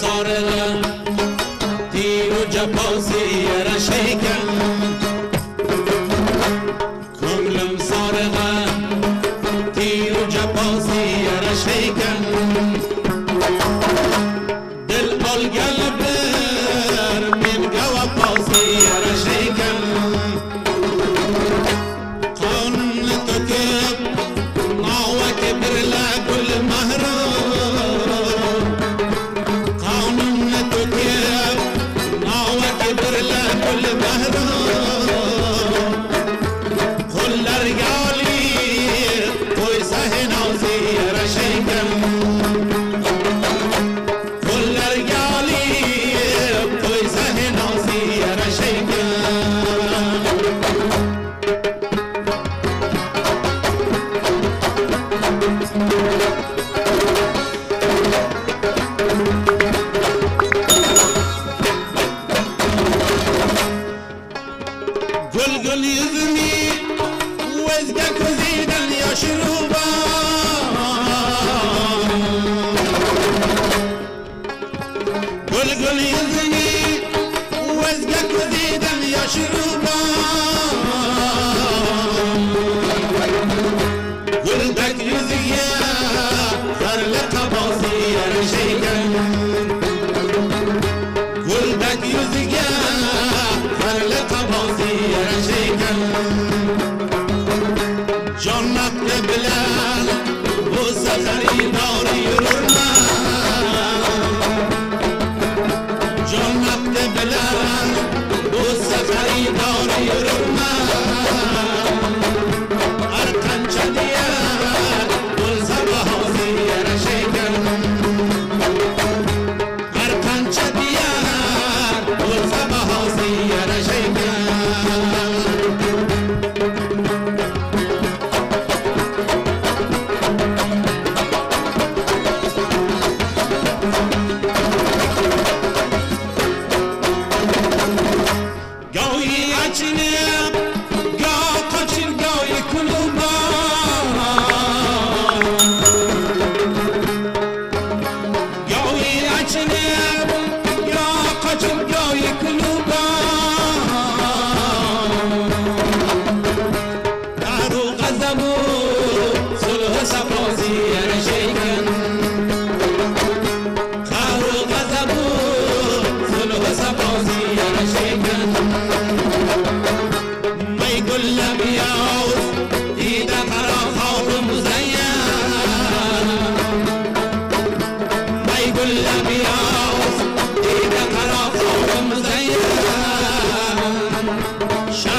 sarılın Dino Japon siyara şeyken القل يغني وزدك زيدا يا شربان قل قل يغني وزدك زيدا يا شربان قلتك يزيا صار لك بوصية شيئا قلتك يزيا Sakarino, you ای اجنب گا قچر گای کلوبا یا ای اجنب گا قچر Shut up.